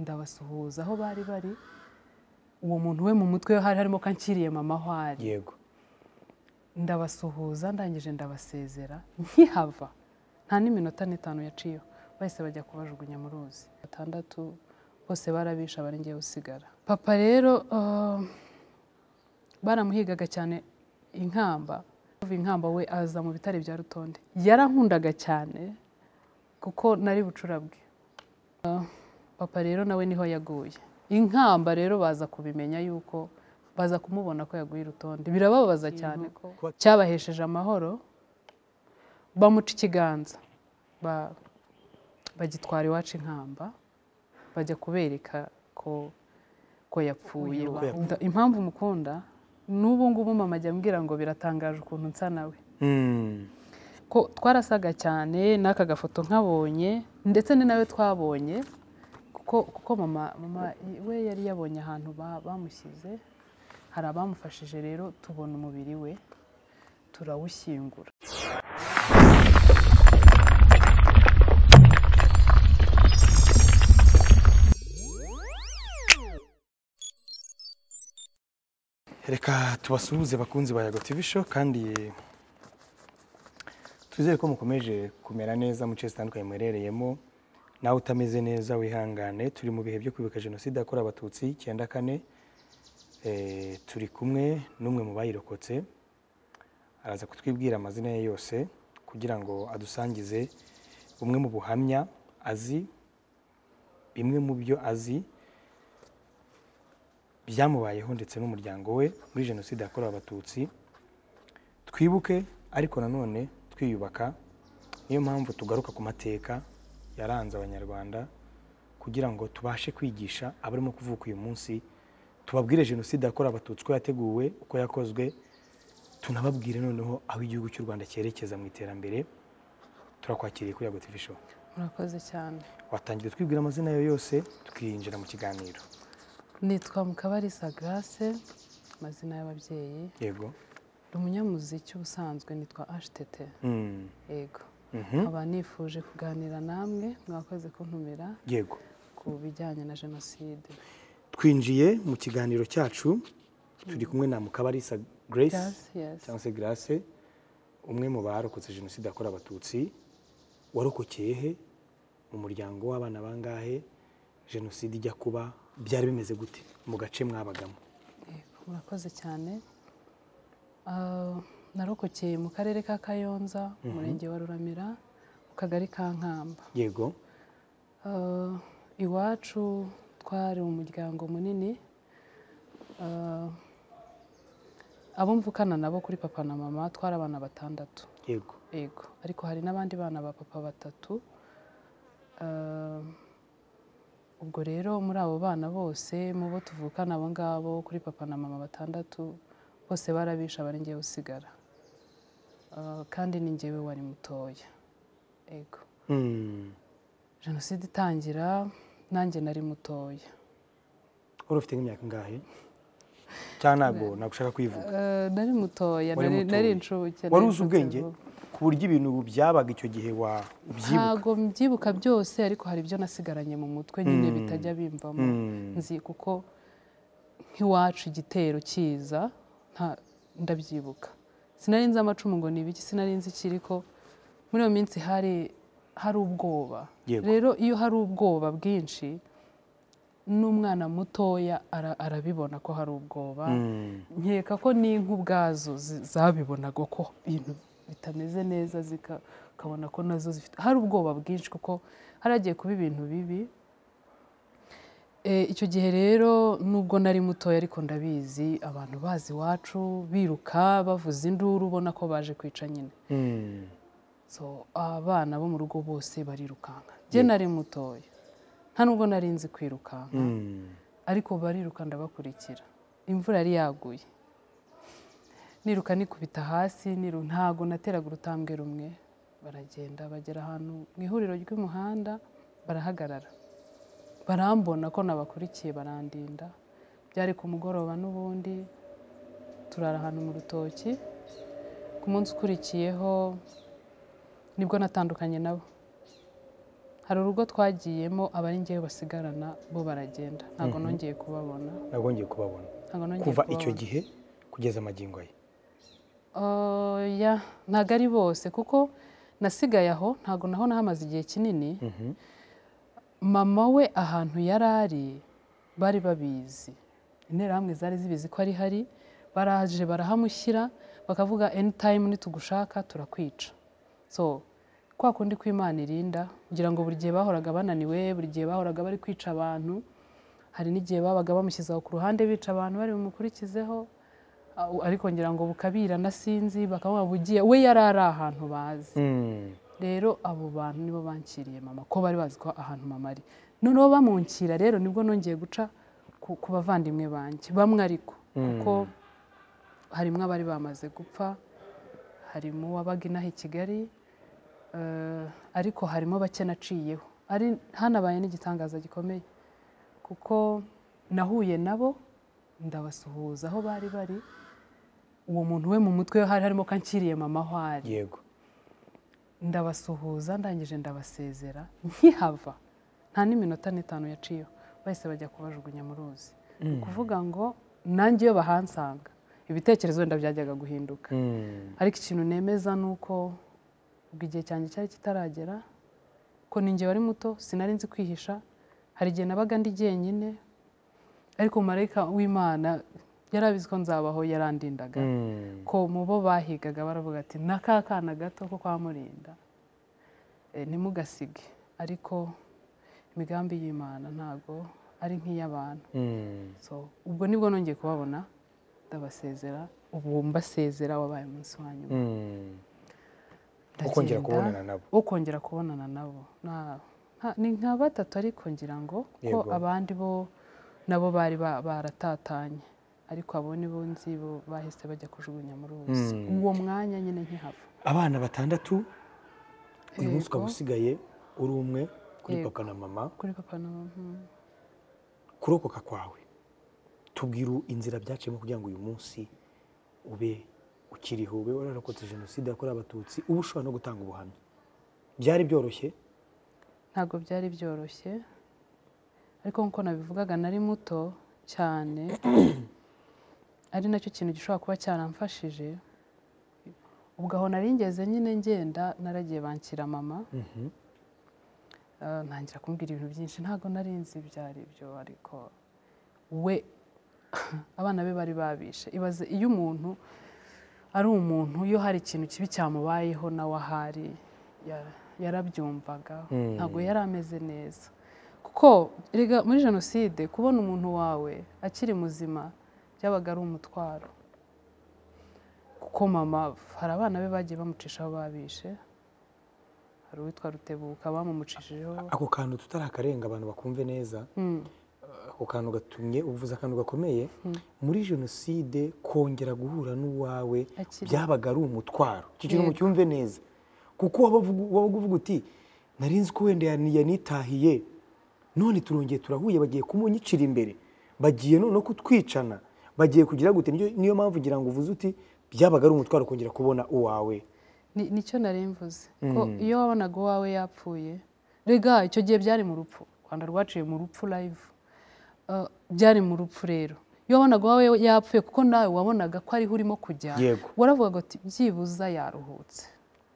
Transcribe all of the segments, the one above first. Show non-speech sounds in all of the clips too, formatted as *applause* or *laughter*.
ndabasuhuza aho bari bari. Uwo muntu we mu mutwe we hari harimo ko ankiriye mama aho ari. Yego. Ndabasuhuza ndangije ndabasezera. *laughs* Nkihava nta n'iminota n'itanu yaciyeho. Bahise bajya kubajugunya mu ruzi. Batandatu bose barabisha bari ngewe usigara. Papa rero ah, baramuhigaga cyane inkamba. Inkamba we aza mu bitare bya rutonde. Yarankundaga cyane kuko nari bucurabwe. Ah, papa rero nawe ni ho yaguye. Inkamba rero baza kubimenya yuko baza kumubona ko yaguye urutonde. Birababaza cyane ko cyabahesheje amahoro bamuca ikiganza ba- bagitwara iwacu inkamba bajya kubereka ko ko yapfuye. Impamvu mukunda n'ubu ngubu mama ajya ambwira ngo biratangaje ukuntu nsa nawe Mm. ko twarasaga cyane n'aka gafoto nkabonye ndetse ni nawe twabonye kuko mama mama we yari yabonye ahantu ba- bamushyize hari abamufashije rero tubona umubiri we turawushyingura. Reka tubasuhuze bakunzi ba yago tv show kandi twizere ko mukomeje kumera neza mu nce zitandukanye muherereyemo nawe utameze neza wihangane. Turi mu bihe byo kwibuka jenoside yakorewe abatutsi icyenda kane. Eh, turi kumwe n'umwe mu bayirokotse. Araza kutwibwira amazina ye yose kugira ngo adusangize bumwe mu buhamya azi bimwe mu byo azi byamubayeho ndetse n'umuryango we muri jenoside yakorewe abatutsi. Twibuke ariko nanone twiyubaka. Niyo mpamvu tugaruka ku mateka yaranze abanyarwanda kugira ngo tubashe kwigisha abarimo kuvuka uyu munsi tubabwire jenoside yakorewe abatutsi uko yateguwe uko yakozwe tunababwire noneho aho igihugu cy'u rwanda cyerekeza mu iterambere. Turakwakiriye kuri yago tv show. Murakoze cyane. Watangira twibwira amazina yayo yose tukinjira mu kiganiro. Nitwa mukabarisa grace amazina y'ababyeyi. Yego. Umunyamuziki ubusanzwe nitwa ashtete Mm. yego. Nkaba nifuje kuganira namwe mwakoze kuntumira yego. ku bijyanye na jenoside. Twinjiye mu kiganiro cyacu turi kumwe na mukabarisa grace cyangwa se grace umwe mu barokotse jenoside yakorewe abatutsi warokokeye he mu muryango w'abana bangahe jenoside ijya kuba byari bimeze gute mu gace mwabagamo? Murakoze cyane. Ah, narokokeye mu karere ka kayonza umurenge wa ruramira mu kagari ka nkamba. Yego. Ah, iwacu twari umuryango munini Ah, abo mvukana nabo kuri papa na mama twari abana batandatu. Yego. Yego. Ariko hari n'abandi bana ba papa batatu Ah, ubwo rero muri abo bana bose mu bo tuvukana abo ngabo kuri papa na mama batandatu bose barabisha bari ngewe usigara. Kandi ni ngewe wari mutoya. Yego Mm. jenoside itangira nanjye nari mutoya. Wari ufite nk'imyaka ingahe cyangwa ntabwo nagushaka kwivuga. Eh, nari mutoya nari- inshuke wari uzi ubwenge ku buryo ibintu byabaga icyo gihe wa ubyibuka ntabwo mbyibuka byose ariko hari ibyo nasigaranye mu mutwe nyine Mm. bitajya bimvamo. Mm. nzi kuko nk'iwacu igitero kiza ndabyibuka. Sinari nzi amacumu ngo ni ibiki sinari nzi ikiri ko muri iyo minsi hari hari ubwoba. Rero iyo hari ubwoba bwinshi n'umwana mutoya ara- arabibona ko hari ubwoba. Mm. nkeka ko n'inka ubwazo zabibonaga ko ibintu bitameze neza zika- ukabona ko na zo zifite hari ubwoba bwinshi kuko hari hagiye kuba ibintu bibi. Icyo gihe rero nubwo nari mutoya ariko ndabizi abantu bazi iwacu biruka bavuza induru ubona ko baje kwica nyine. Mm. so abana bo mu rugo bose barirukanka njye nari mutoya. Nta nubwo nari nzi kwirukanka Mm. ariko bariruka ndabakurikira. Imvura yari yaguye. Niruka nikubita hasi niru ntago nateraga urutambwe rumwe. Baragenda bagera ahantu mu ihuriro ry'umuhanda barahagarara. Barambona ko nabakurikiye barandinda. Byari ku mugoroba n'ubundi turara ahantu mu rutoki ku munsi ukurikiyeho ni bwo natandukanye nabo. Hari urugo twagiyemo abari ngewe basigarana bo baragenda. Ntabwo nongeye kubabona. Ntabwo ngiye kubabona. Nongeye kuva icyo gihe kugeza amagingo ye Oya, ntabwo ari bose. Kuko nasigaye aho ntabwo naho nahamaze igihe kinini. Mama we ahantu yari ari bari babizi. Interahamwe zari zibizi ko ari hari baraje barahamushyira bakavuga anytime nitugushaka turakwica. So kwa kundi ko imana irinda kugira ngo buri gihe bahoraga bananiwe buri gihe bahoraga bari kwica abantu hari n'igihe babaga bamushyize aho ku ruhande bica abantu bari bumukurikizeho ariko ngira ngo bukabira na sinzi bakamuha bugiye we yari ari ahantu bazi. Mm. Rero abo bantu nibo bankiriye mama ko bari bazi ko ahantu mama ari. Noneho bamunkira rero ni bwo nongeye guca ku, bavandimwe banjye bamwe ariko kuko harimo abari bamaze gupfa harimo uwabaga inaha i kigali eh, ariko harimo bake naciyeho. Ari hanabaye n'igitangaza gikomeye kuko nahuye nabo ndabasuhuza aho bari bari uwo muntu we mu mutwe we hari harimo kankiriye mama aho ari. Yego. Ndabasuhuza ndangije ndabasezera *laughs* nkihava nta n'iminota n'itanu yaciyeho. Bahise bajya kubajugunya mu ruzi. Ni ukuvuga ngo nanjye iyo bahansanga ibitekerezo wenda byajyaga guhinduka. Mm. ariko ikintu nemeza ni uko ubwo igihe cyanjye cyari kitaragera ko ninjye wari muto sinari nzi kwihisha hari igihe nabaga ndi jyenyine. Ariko marayika w'imana yari abizi ko nzabaho yarandindaga Mm. ko mu bo bahigaga baravuga ati na ka kana gato ko kwa murinda Eh, ntimugasige. Ariko imigambi y'imana ntabwo ari nk'iy'abantu. Mm. so ubwo ni bwo nongeye kubabona ndabasezera ubu mbasezera wabaye umunsi wa nyuma. Mm. ukongera kubonana nabo? wo kongera kubonana nabo. Ni nka batatu ariko ngira ngo ko abandi bo nabo bari ba- baratatanye. Ariko abo ni bo nzi bo bahise bajya kujugunya muri ruzi Mm. uwo mwanya nyine nkihava abana batandatu uyu munsi ukaba usigaye uri umwe kuri papa na mama. Kuri papa na mama. Mhm. kurokoka kwawe. Tubwira inzira byaciyemo kugira ngo uyu munsi ube ukiriho ube wararokotse jenoside yakorewe abatutsi uba ushobora no gutanga ubuhamya. Byari byoroshye? Ntabwo byari byoroshye. Ariko nk'uko nabivugaga nari muto cyane. *clears throat* ari na cyo kintu gishobora kuba cyaramfashije. Ubwo aho nari ngeze nyine ngenda naragiye bankira mama Mhm. Eh, ntangira kumbwira ibintu byinshi. Ntabwo nari nzi ibyo ari byo ariko we *laughs* abana be bari babishe. Ibaze iyo umuntu ari umuntu iyo hari ikintu kibi cyamubayeho nawe ahari ya- yarabyumvaga. Mm. ntabwo yari ameze neza. Kuko muri jenoside kubona umuntu wawe akiri muzima byabaga ari umutwaro. Kuko mama hari abana be bagiye bamucishaho babishe hari uwitwa rutebuka bamumucishijeho. Ako kantu tutarakarenga abantu bakumve neza Mm. ako kantu gatumye uvuze akantu gakomeye muri jenoside kongera guhura n'uwawe byabaga ari umutwaro. Iki kintu mucyumve neza. Kuko wabaga uvuga uti nari nzi ko wenda yani- yanitahiye. None turongeye turahuye bagiye kumunyicira imbere. Bagiye noneho kutwicana. Bagiye kugira gute? Niyo mpamvu ngira ngo uvuze uti byabaga ari umutwaro kongera kubona uwawe. Ni- ni cyo nari mvuze ko iyo wabonaga uwawe yapfuye rega icyo gihe byari mu rupfu. Rwanda rwaciye mu rupfu live. Uh, byari mu rupfu rero. Iyo wabonaga uwawe yapfuye kuko nawe wabonaga ko ariho urimo kujya Yego. waravugaga uti byibuza yaruhutse.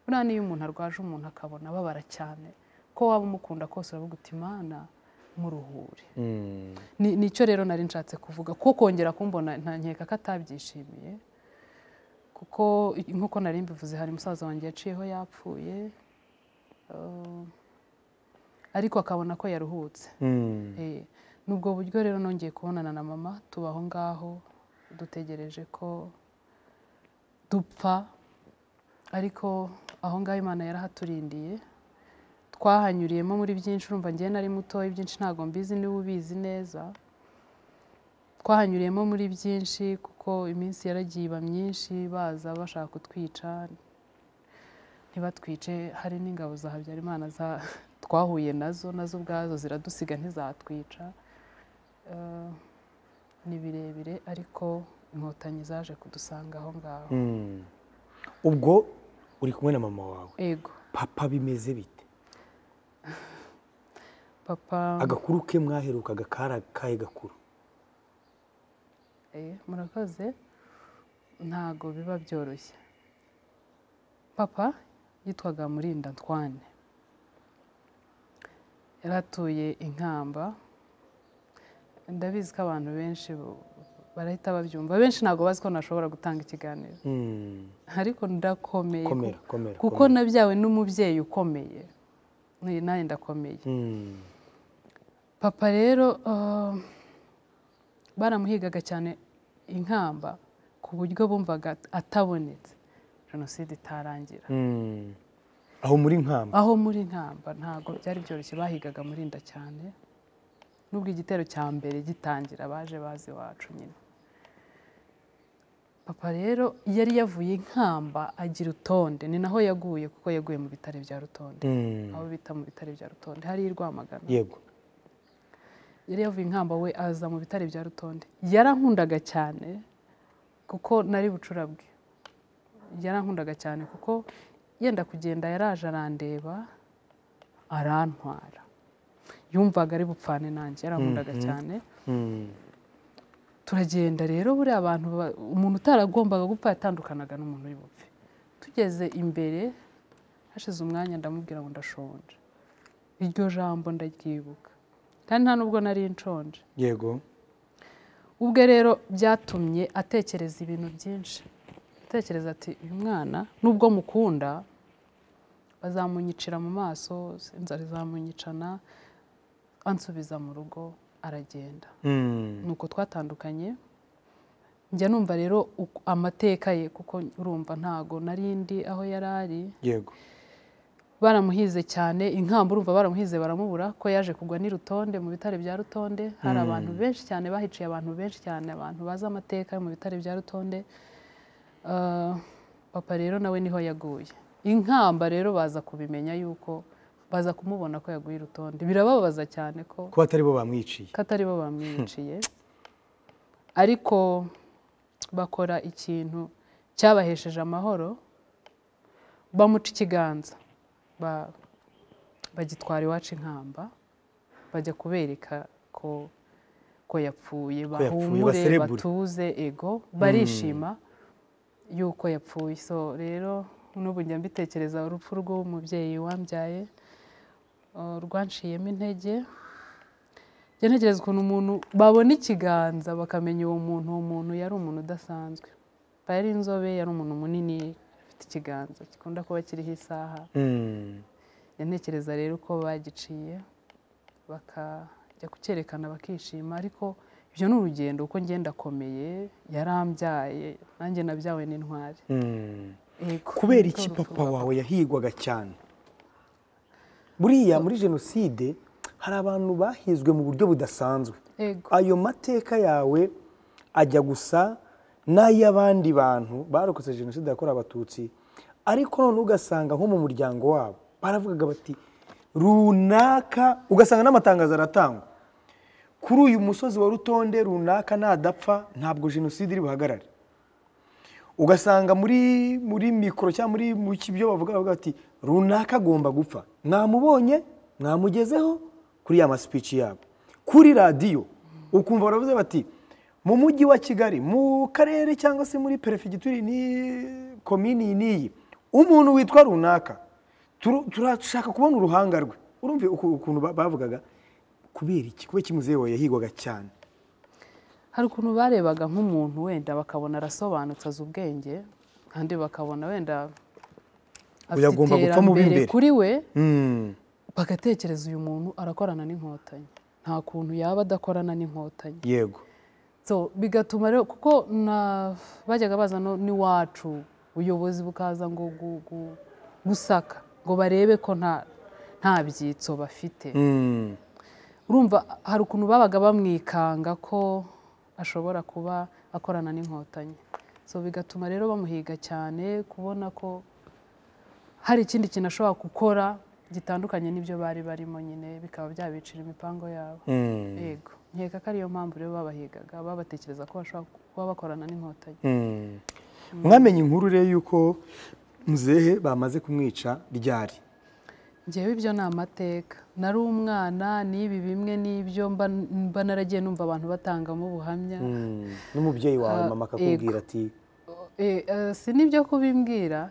Buriya niyo umuntu arwaje umuntu akabona ababara cyane. Ko waba umukunda kose uravuga uti mana muruhure Mm. Ni- ni cyo rero nari nshatse kuvuga ko kongera kumbona nta nkeka ko atabyishimiye kuko nk'uko nari mbivuze hari musaza wanjye yaciyeho yapfuye uh, ariko akabona ko yaruhutse Mm. Eh, ni ubwo buryo rero nongeye kubonana na mama tuba aho ngaho dutegereje ko dupfa ariko aho ngaho imana yarahaturindiye twahanyuriyemo muri byinshi urumva ngewe nari mutoya ibyinshi ntabwo mbizi niba ubizi neza. Twahanyuriyemo muri byinshi kuko iminsi yaragiye iba myinshi baza bashaka kutwica. Ntibatwice hari n'ingabo za habyarimana za- *laughs* twahuye na zo na zo ubwazo ziradusiga ntizatwica. Eh, ni birebire ariko inkotanyi zaje kudusanga aho ngaho. Mm. ubwo uri kumwe na mama wawe? Ego. Papa bimeze bite *laughs* papa. Agakuru ke mwaherukaga kari akahe gakuru. Eh, murakoze? Ntago biba byoroshye. Papa yitwaga murinda ntwane yari atuye inkamba ndabizi ko abantu benshi barahita babyumva. Benshi ntabwo bazi ko nashobora gutanga ikiganiro. Mm. ariko ndakomeye kuko nabyawe n'umubyeyi ukomeye. Nanjye ndakomeye. Mm. papa rero ah, baramuhigaga cyane inkamba ku buryo bumvaga atabonetse. Jenoside itarangira. Mm. aho muri nkamba? Aho muri nkamba. Ntabwo byari byoroshye. Bahigaga murinda cyane. Nubwo igitero cya mbere gitangira baje bazi iwacu nyine. Papa rero yari yavuye inkamba agira utonde ni naho yaguye kuko yaguye mu bitare bya rutonde. Mm. aho bita mu bitare bya rutonde. Hari i rwamagana. Yego. Yari yavuye inkamba we aza mu bitare bya rutonde. Yarankundaga cyane kuko nari bucurabwe yarankundaga cyane kuko yenda kugenda yaraje arandeba arantwara. Yumvaga ari bupfane nanjye. Yarankundaga Mhm. cyane. Mm. Turagenda rero buriya abantu ba- umuntu utaragombaga gupfa yatandukanaga n'umuntu uri bupfe tugeze imbere hashize umwanya ndamubwira ngo ndashonje. Iryo jambo ndaryibuka kandi nta nubwo nari nshonje. Yego. Ubwe rero byatumye atekereza ibintu byinshi. Atekereza ati uyu mwana nubwo mukunda bazamunyicira mu maso inzara izamunyicana ansubiza mu rugo. Aragenda. Mm. nuko twatandukanye. Njya numva rero amateka ye kuko urumva ntago narindi aho yari ari. Yego. Baramuhize cyane inkamba urumva baramuhize baramubura ko yaje kugwa n'irutonde mu bitare bya rutonde. Hari Mm. abantu benshi cyane bahiciye abantu benshi cyane abantu bazi amateka yo mu bitare bya rutonde. Ah, papa rero nawe ni ho yaguye. Inkamba rero baza kubimenya yuko baza kumubona ko yaguye irutonde birababaza cyane ko kuba atari bo bamwiciye. ko atari bo bamwiciye. Ariko bakora ikintu cyabahesheje amahoro bamuca ikiganza ba- bagitwara iwacu inkamba bajya kubereka ko ko yapfuye. Ko bahumure batuze ego barishima yuko yapfuye. So rero n'ubu njya mbitekereza urupfu rw'umubyeyi wambyaye rwanciyemo intege. Njya ntekereza ukuntu umuntu babona ikiganza bakamenya uwo muntu uwo muntu yari umuntu udasanzwe. Yari inzobe yari umuntu munini afite ikiganza gikunda kuba kiriho isaha. Mm. njya ntekereza rero uko bagiciye bakajya kucyerekana bakishima. Ariko ibyo ni urugendo uko ngenda akomeye yarambyaye nanjye nabyawe n'intwari. Mm. Ego, kubera iki papa wawe yahigwaga cyane? Buriya muri jenoside hari abantu bahizwe mu buryo budasanzwe. Ayo mateka yawe ajya gusa n'ay'abandi bantu barokotse jenoside yakorewe abatutsi ariko none ugasanga nko mu muryango wabo baravugaga bati runaka ugasanga n'amatangazo aratangwa. Kuri uyu musozi wa rutonde runaka nadapfa ntabwo jenoside iri buhagarare. Ugasanga muri muri mikoro cyangwa muri mu byo bavuga bavuga bati runaka agomba gupfa. Mwamubonye mwamugezeho kuri ya masipici yabo. Kuri radiyo ukumva baravuze bati mu mujyi wa kigali mu karere cyangwa se muri perefegituri ni komini n'iyi umuntu witwa runaka. Turashaka kubona uruhanga rwe. Urumva uku- ukuntu ba- bavugaga? Kubera iki? Muzehe wawe yahigwaga cyane? Hari ukuntu barebaga nk'umuntu wenda bakabona arasobanutse azi ubwenge kandi bakabona wenda afite Yagomba gupfa mu b'imbere. kuri we Mm. bagatekereza uyu muntu arakorana n'inkotanyi nta kuntu yaba adakorana n'inkotanyi yego so bigatuma rero kuko na bajyaga baza n'iwacu ubuyobozi bukaza ngo gu- gu- gusaka ngo barebe ko nta nta byitso bafite Mm. urumva hari ukuntu babaga bamwikanga ko ashobora kuba akorana n'inkotanyi so bigatuma rero bamuhiga cyane kubona ko hari ikindi kintu ashobora gukora gitandukanye n'ibyo bari barimo nyine bikaba byabicira imipango yabo. Mm. yego. Nkeka ko ariyo mpamvu rero babahigaga babatekereza ko bashobora kuba bakorana n'inkotanyi. Mm. mwamenye inkuru rero y'uko muzehe bamaze kumwica ryari? Ngewe ibyo ni amateka. Nari umwana n'ibi bimwe n'ibyo mba naragiye numva abantu batangamo ubuhamya n'umubyeyi wawe Ah, mama akakubwira ati Eh, eh, si n'ibyo kubimbwira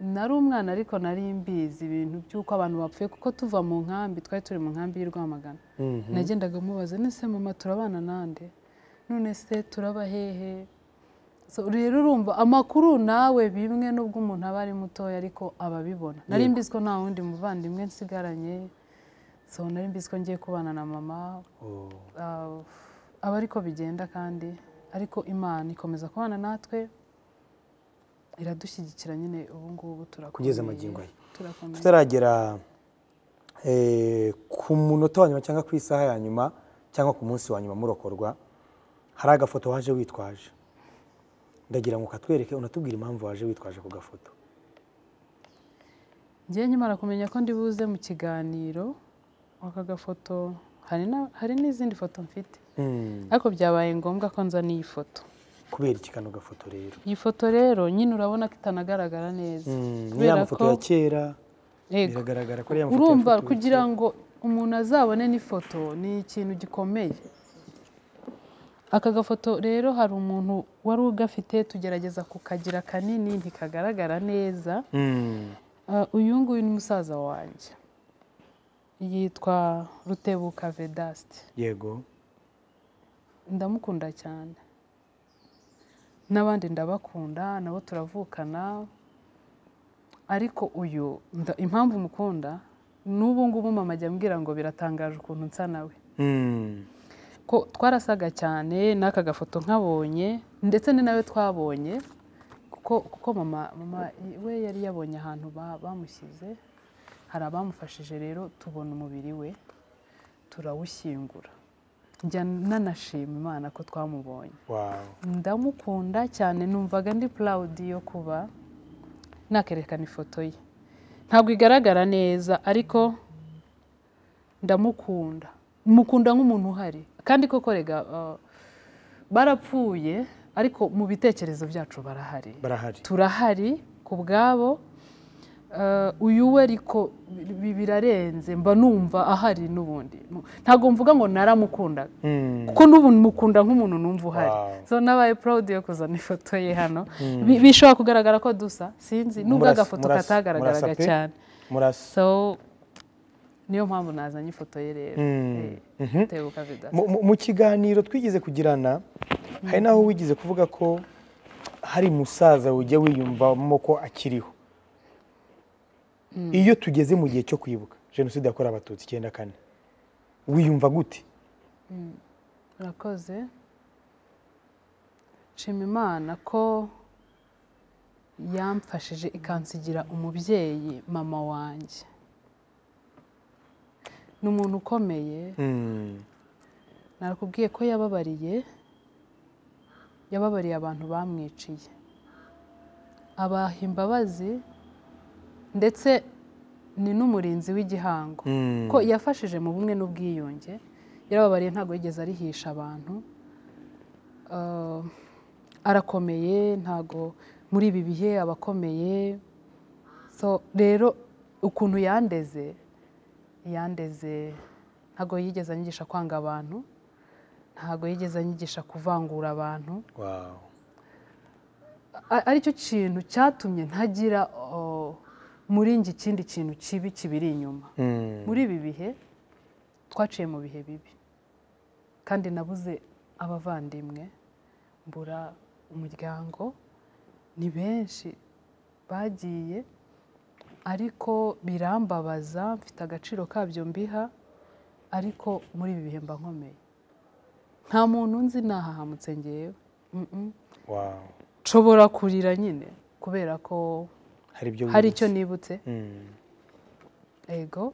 nari umwana ariko nari mbizi ibintu by'uko abantu bapfuye kuko tuva mu nkambi twari turi mu nkambi y'i Rwamagana. Mhm. nagendaga mubaza none se mama turabana nande? None se turaba hehe? So, rero urumva amakuru nawe bimwe n'ubwo umuntu aba ari mutoya ariko aba abibona nari mbizi ko nta wundi muvandimwe nsigaranye so nari mbizi ko ngiye kubana na mama. Oh. Ah, aba ariko bigenda kandi ariko imana ikomeza kubana natwe. Iradushyigikira nyine ubu ngubu turakomeye. Kugeza magingo aya. turakomeye. Tutaragera eh, ku munota wa nyuma cyangwa ku isaha ya nyuma cyangwa ku munsi wa nyuma murokorwa hari agafoto waje witwaje. Ndagira ngo ukatwereke unatubwire impamvu waje witwaje ku gafoto. Ngiye nkimara kumenya ko ndi buze mu kiganiro aka gafoto hari n'izindi foto mfite. Mm. ariko byabaye ngombwa ko nza n'iyi foto. Kubera iki kano gafoto rero. Iyi foto rero nyine urabona ko itanagaragara neza. Mm, ni ya kubera mafoto ya kera biragaragara ko ari ya mafoto urumva kugira ngo umuntu azabone n'ifoto ni ikintu gikomeye. Aka gafoto rero hari umuntu wari ugafite tugerageza kukagira kanini ntikagaragara neza. Mm. Ah, uyu nguyu ni musaza wanjye. Yitwa rutebuka vedasite yego. Ndamukunda cyane. N'abandi ndabakunda nabo turavukana. Ariko uyu impamvu mukunda n'ubu ngubu mama ajya ambwira ngo biratangaje ukuntu nsa nawe. Mm. ko twarasaga cyane n'aka gafoto nkabonye ndetse ni nawe twabonye kuko mama mama we yari yabonye ahantu ba- bamushyize hari abamufashije rero tubona umubiri we turawushyingura. Njya nanashima imana ko twamubonye. Ndamukunda cyane numvaga ndi purawudi yo kuba nakerekana ifoto ye. Ntabwo igaragara neza ariko ndamukunda. Mukunda nk'umuntu uhari. Kandi koko rega uh, barapfuye ariko mu bitekerezo byacu barahari. Turahari ku bwabo uyu we ariko bi- birarenze. Mba numva ahari n'ubundi. Ntabwo mvuga ngo naramukundaga Mm. kuko n'ubu mukunda nk'umuntu numva uhari. So nabaye proud yo kuzana ifoto ye hano. Bi- bishobora kugaragara ko dusa. Sinzi. Nubwo agafoto katagaragaraga cyane. so niyo mpamvu nazanye ifoto ye rero. Mm. Eh, Mhm. Mu kiganiro twigeze kugirana hari n'aho wigeze kuvuga ko hari musaza ujya wiyumvamo ko akiriho. Iyo tugeze mu gihe cyo kwibuka jenoside yakorewe abatutsi icyenda kane. Wiyumva gute? Urakoze nshima imana ko yamfashije ikansigira umubyeyi mama wanjye. Ni umuntu ukomeye. Mm. narakubwiye ko yababariye yababariye abantu bamwiciye. Abaha imbabazi ndetse ni n'umurinzi w'igihango. Mm. ko yafashije mu bumwe n'ubwiyunge yarababariye ntabwo yigeze arihisha abantu. Ah, arakomeye ntabwo muri ibi bihe aba akomeye so rero ukuntu yandeze yandeze ntabwo yigeze anyigisha kwanga abantu ntabwo yigeze anyigisha kuvangura abantu. Aricyo kintu cyatumye ntagira oh, muri njye ikindi kintu kibi kibiri inyuma. Mm. muri ibi bihe twaciye mu bihe bibi. Kandi nabuze abavandimwe mbura umuryango ni benshi bagiye ariko birambabaza mfite agaciro kabyo mbiha ariko muri ibi bihe mba nkomeye. Nta muntu nzi nahahamutse ngewe nshobora kurira nyine kubera ko hari ibyo hari wibutse. icyo nibutse. Mm. ego.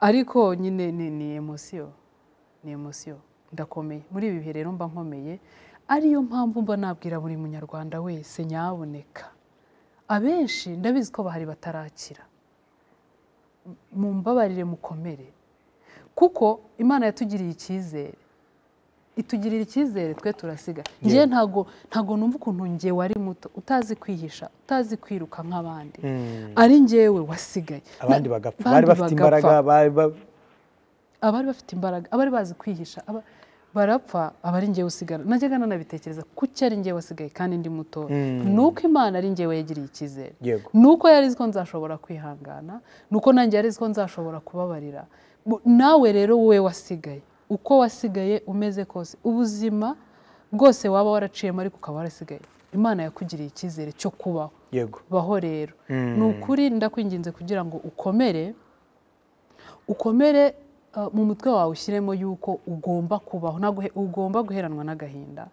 Ariko nyine ni ni emosiyo ni emosiyo ndakomeye. Muri ibi bihe rero mba nkomeye. Ariyo mpamvu mba nabwira buri munyarwanda wese nyaboneka. Abenshi ndabizi ko bahari batarakira. Mumbabarire mukomere. Kuko imana yatugiriye icyizere. Itugirira icyizere twe turasiga. Ngewe ntago ntago numva ukuntu ngewe wari muto utazi kwihisha utazi kwiruka nk'abandi. Mm. ari ngewe wasigaye. Abandi bagapfa. Bari bafite imbaraga bari ba- abari bafite imbaraga abari bazi kwihisha barapfa aba ari ngewe usigara. Najyaga nanabitekereza kuki ari ngewe wasigaye kandi ndi muto? Mm. ni uko imana ari ngewe yagiriye icyizere. Ni uko yari izi ko nzashobora kwihangana ni uko nanjye yari izi ko nzashobora kubabarira. Nawe rero wowe wasigaye. Uko wasigaye umeze kose. Ubuzima bwose waba waraciyemo ariko ukaba warasigaye. Imana yakugiriye icyizere cyo kubaho. Yego. Baho rero. Mm. ni ukuri ndakwinginze kugira ngo ukomere ukomere uh, mu mutwe wawe ushyiremo yuko ugomba kubaho ugomba guheranwa n'agahinda.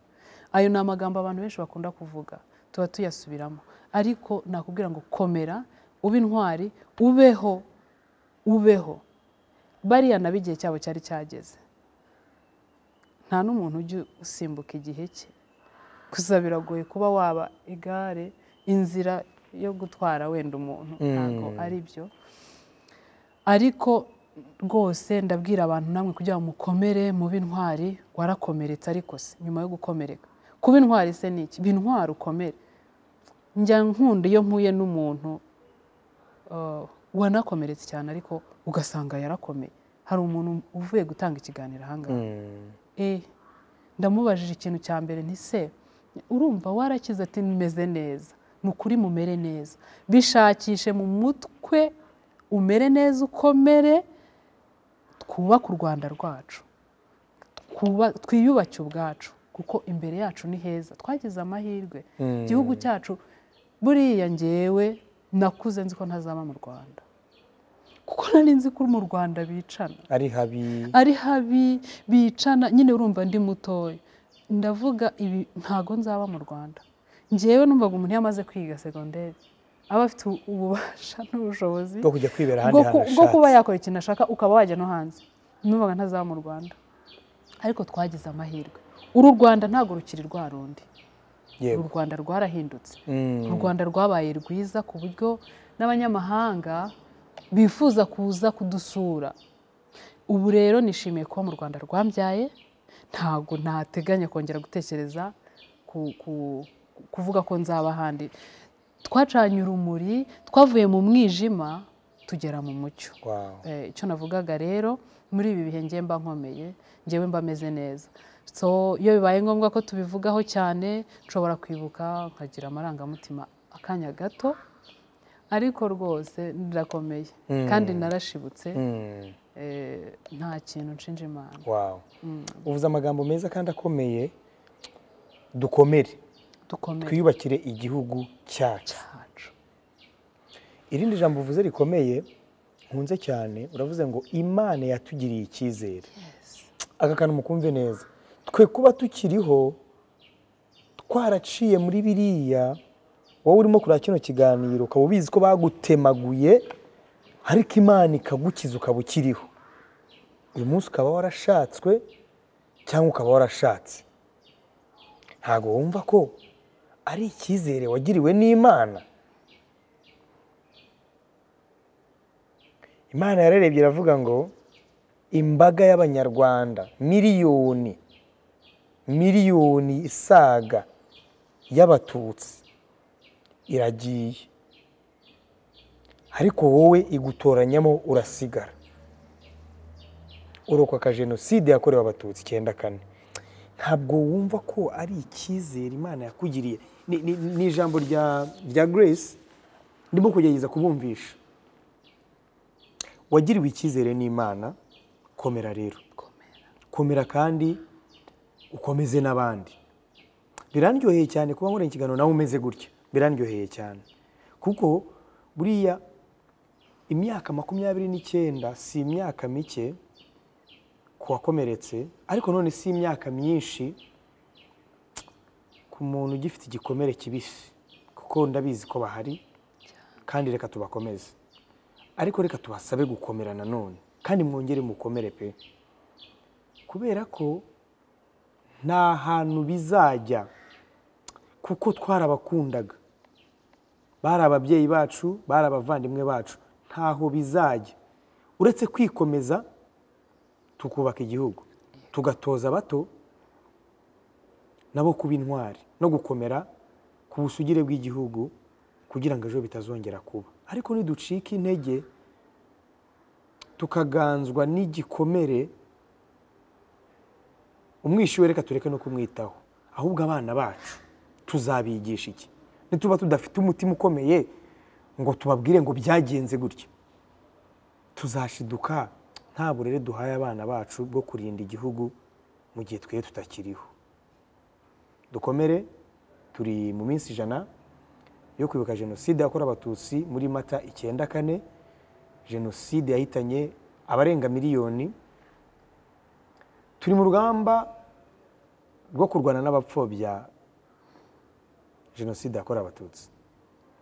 Ayo ni amagambo abantu benshi bakunda kuvuga tuba tuyasubiramo. Ariko nakubwira ngo komera ube intwari ubeho ubeho. Bariya nabo igihe cyabo cyari cyageze. Nta n'umuntu ujya usimbuka igihe cye. Gusa biragoye kuba waba igare inzira yo gutwara wenda umuntu. Ntabwo Mm. ari byo. Ariko rwose ndabwira abantu namwe kugira ngo mukomere mube intwari warakomeretse ariko se nyuma yo gukomereka. Kuba intwari se ni iki? Intwari ukomere. Njya nkunda iyo mpuye n'umuntu uh, wanakomeretse cyane ariko ugasanga yarakomeye. Hari umuntu uvuye gutanga ikiganiro ahangaha Mm. Ndamubajije ikintu cya mbere nti se urumva warakize ati meze neza? Ni ukuri mumere neza? Bishakishe mu mutwe umere neza ukomere? Twubake u rwanda rwacu. Twiyubake ubwacu. Kuko imbere yacu ni heza. Twagize amahirwe. Mm. igihugu cyacu buriya ngewe nakuze nzi ko ntazaba mu rwanda. Kuko nari nzi ko mu rwanda bicana. Ari habi. Ari habi bicana. Nyine urumva ndi mutoya. Ndavuga ibi ntago nzaba mu rwanda. Ngewe numvaga umuntu iyo amaze kwiga segonderi aba afite ububasha n'ubushobozi bwo kujya kwibera ahandi hantu ku- bwo kuba ashatse. yakora ikintu ashaka ukaba wajya no hanze. Numvaga ntazaba mu rwanda. Ariko twagize amahirwe. Uru rwanda ntabwo rukiri rwa rundi. Uru yego rwanda rwarahindutse. Mm. u rwanda rwabaye rwiza ku buryo n'abanyamahanga bifuza kuza kudusura. Ubu rero nishimiye kuba mu rwanda rwambyaye. Ntabwo ntateganya kongera gutekereza ku- ku- kuvuga ko nzaba ahandi. Twacanye urumuri twavuye mu mwijima tugera mu mucyo. Eh, icyo navugaga rero muri ibi bihe ngiye mba nkomeye ngewe mba meze neza. So iyo bibaye ngombwa ko tubivugaho cyane nshobora kwibuka nkagira amarangamutima akanya gato. Ariko rwose ndakomeye Mm. kandi narashibutse. Mm. eh, nta kintu nshinja imana. Wow. Mm, uvuze amagambo meza kandi akomeye. Dukomere. Twiyubakire igihugu cyacu. Irindi jambo uvuze rikomeye nkunze cyane uravuze ngo imana yatugiriye icyizere. Aka kantu mukumve neza. Twe kuba tukiriho twaraciye muri biriya wowe urimo kureba kino kiganiro ukaba ubizi ko bagutemaguye ariko imana ikagukiza ukaba ukiriho. Uyu munsi ukaba warashatswe cyangwa ukaba warashatse. Ntabwo wumva ko ari icyizere wagiriwe n'imana. Imana yarerebye iravuga ngo imbaga y'abanyarwanda miliyoni miliyoni isaga y'abatutsi. Iragiye. Ariko wowe igutoranyamo urasigara. Urokoka jenoside yakorewe abatutsi icyenda kane. Ntabwo wumva ko ari icyizere imana yakugiriye. Ni, ijambo rya, rya grace? Ndimo kugerageza kubumvisha wagiriwe icyizere n'imana komera rero. Komera kandi ukomeze n'abandi. Birandyoheye cyane kuba nkora ikiganiro nawe umeze gutya. Birandyoheye cyane. Kuko buriya imyaka makumyabiri n'icyenda si imyaka mike ku wakomeretse ariko none si imyaka myinshi ku muntu ugifite igikomere kibisi. Kuko ndabizi ko bahari kandi reka tubakomeze. Ariko reka tubasabe gukomera nanone kandi mwongere mukomere pe. Kubera ko nta hantu bizajya kuko twarabakundaga. Bari ababyeyi bacu bari abavandimwe bacu. Ntaho bizajya. Uretse kwikomeza tukubaka igihugu. Tugatoza abato nabo kuba intwari no gukomera ku busugire bw'igihugu kugira ngo ejo bitazongera kuba. Ariko niducika intege tukaganzwa n'igikomere umwishyuwe reka tureke no kumwitaho. Ahubwo abana bacu tuzabigisha iki? Nituba tudafite umutima ukomeye ngo tubabwire ngo byagenze gutya. Tuzashiduka nta burere duhaye abana bacu bwo kurinda igihugu mu gihe twe tutakiriho. Dukomere turi mu minsi ijana yo kwibuka jenoside yakorewe abatutsi muri mata icyenda kane. Jenoside yahitanye abarenga miliyoni. Turi mu rugamba rwo kurwana n'abapfobya jenoside yakorewe abatutsi.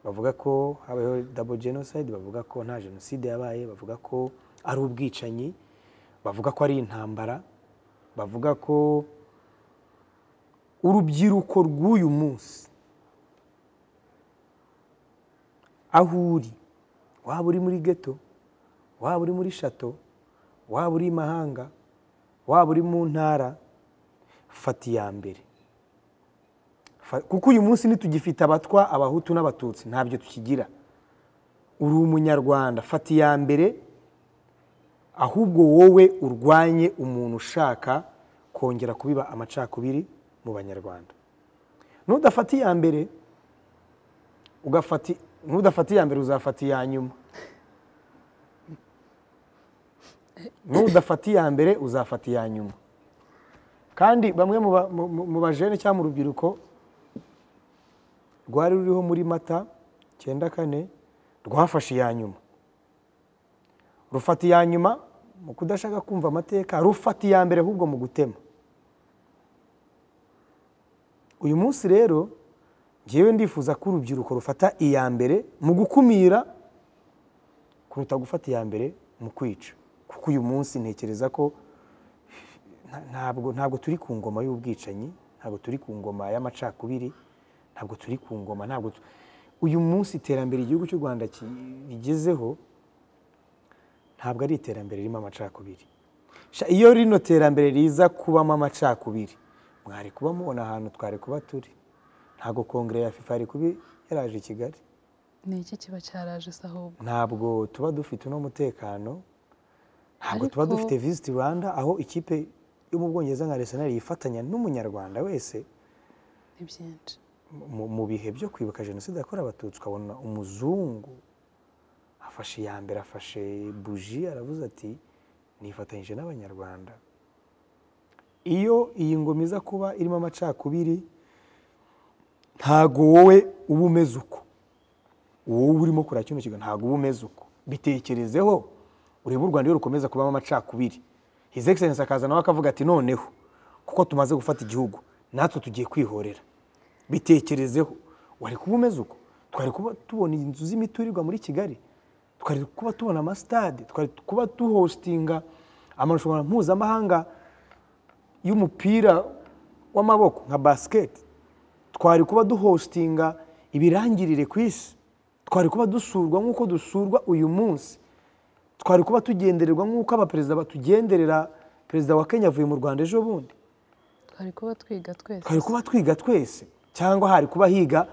Bavuga ko habayeho dabo jenoside bavuga ko nta jenoside yabaye bavuga ko ari ubwicanyi bavuga ko ari intambara bavuga ko urubyiruko rw'uyu munsi aho uri waba uri muri geto waba uri muri shato waba uri i mahanga waba uri mu ntara fata iya mbere. Kuko uyu munsi ntitugifite abatwa abahutu n'abatutsi ntabyo tukigira. Uri umunyarwanda fata iya mbere ahubwo wowe urwanye umuntu ushaka kongera kubiba amacakubiri mu banyarwanda. Nudafata iya mbere ugafata nudafata iya mbere uzafata iya nyuma. Nudafata iya mbere uzafata iya nyuma. Kandi bamwe mu ba- mu- mu- mu bajene cyangwa mu rubyiruko rwari ruriho muri mata cyenda kane rwafashe iya nyuma. Rufata iya nyuma mu kudashaka kumva amateka rufata iya mbere ahubwo mu gutema. Uyu munsi rero ngewe ndifuza ko urubyiruko rufata iya mbere mu gukumira kuruta gufata iya mbere mu kwica. Kuko uyu munsi ntekereza ko nta- ntabwo ntabwo turi ku ngoma y'ubwicanyi ntabwo turi ku ngoma y'amacakubiri ntabwo turi ku ngoma ntabwo uyu munsi iterambere igihugu cy'u rwanda rigezeho ntabwo ari iterambere ririmo amacakubiri. Iyo rino terambere riza kubamo amacakubiri mwari kuba mubona ahantu twari kuba turi. Ntabwo kongere ya fifa yari kuba yaraje i kigali. Ni iki kiba cyaraje se ahubwo? Ntabwo tuba dufite uno mutekano ntabwo tuba dufite visit rwanda aho ikipe yo mu bwongereza nka arsenal yifatanya n'umunyarwanda wese. Ni byinshi. Mu- bihe byo kwibuka jenoside yakorewe abatutsi ukabona umuzungu afashe iya mbere afashe buji aravuze ati nifatanyije n'abanyarwanda. Iyo iyi ngoma iza kuba irimo amacakubiri ntago wowe uba umeze uko. Wowe urimo kureba kino kigo ntago uba umeze uko. Bitekerezeho urebe u rwanda iyo rukomeza kubamo amacakubiri. His excellence akaza akavuga ati noneho. Kuko tumaze gufata igihugu natwe tugiye kwihorera. Bitekerezeho. Wari kuba umeze uko? Twari kuba tubona inzu z'imiturirwa muri kigali. Twari kuba tubona amasitade. Twari kuba duhositinga amarushanwa mpuzamahanga y'umupira w'amaboko nka basiketi twari kuba duhositinga ibirangirire ku isi. Twari kuba dusurwa nk'uko dusurwa uyu munsi. Twari kuba tugendererwa nk'uko abaperezida batugenderera perezida wa kenya avuye mu rwanda ejo bundi twari kuba twiga twese. Cyangwa hari kuba higa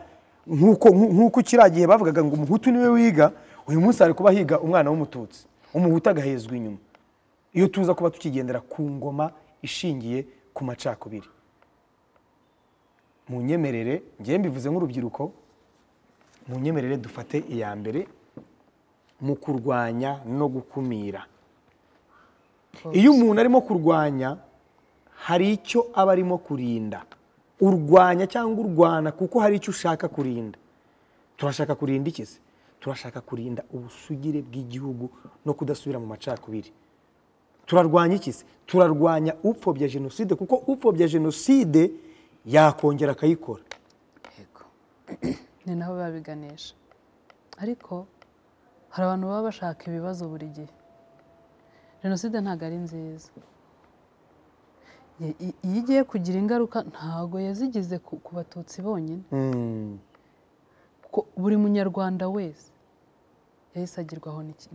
nk'uko nk'uko kiriya gihe bavugaga ngo umuhutu ni we wiga uyu munsi hari kuba higa umwana w'umututsi. Umuhutu agahezwa inyuma. Iyo tuza kuba tukigendera ku ngoma ishingiye ku macakubiri. Mu nyemerere ngewe mbivuze nk'urubyiruko mu nyemerere dufate iya mbere mu kurwanya no gukumira. Iyo umuntu arimo kurwanya hari icyo aba arimo kurinda. Urwanya cyangwa urwana kuko hari icyo ushaka kurinda. Turashaka kurinda iki se? Turashaka kurinda ubusugire bw'igihugu no kudasubira mu macakubiri. Turarwanya iki se? Turarwanya upfobya jenoside kuko upfobya jenoside yakongera akayikora. *clears throat* Ni naho biba biganisha ariko hari abantu baba bashaka ibibazo buri gihe. Jenoside ntabwo ari nziza. Iyo igiye kugira ingaruka ntabwo yazigize ku batutsi bonyine. Mm, kuko buri munyarwanda wese yahise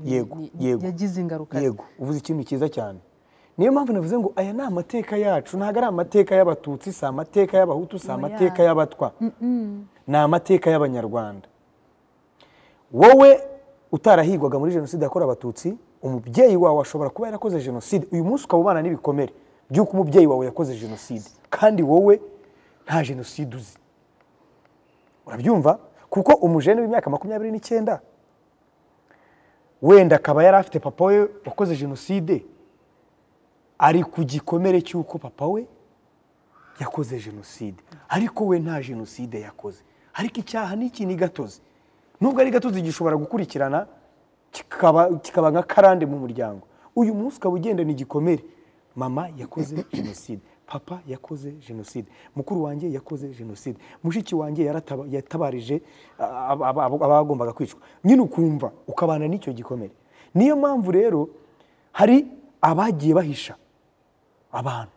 yego. yagize ingaruka yego. Uvuze ikintu cyiza cyane. Niyo mpamvu navuze ngo aya ni amateka yacu. Ntabwo ari amateka y'abatutsi si amateka y'abahutu si amateka y'abatwa. Ni amateka y'abanyarwanda. Wowe utarahigwaga muri jenoside yakorewe abatutsi umubyeyi wawe ashobora kuba yarakoze jenoside. Uyu munsi ukaba ubana n'ibikomere. By'uko umubyeyi wawe yakoze jenoside. Kandi wowe nta jenoside uzi. Urabyumva? Kuko umujene w'imyaka makumyabiri n'icyenda wenda akaba yari afite papa we wakoze jenoside ari ku gikomere cy'uko papa we yakoze jenoside. Ariko we nta jenoside yakoze. Ariko icyaha ni iki? Ni gatozi. Nubwo ari gatozi gishobora gukurikirana kikaba nka karande mu muryango. Uyu munsi ukaba ugendana igikomere. Mama yakoze jenoside. Papa yakoze jenoside. Mukuru wanjye yakoze jenoside. Mushiki wanjye yatabarije aba- aba- aba- abagombaga kwicwa. Nyine ukumva ukabana n'icyo gikomere. Niyo mpamvu rero hari abagiye bahisha abantu.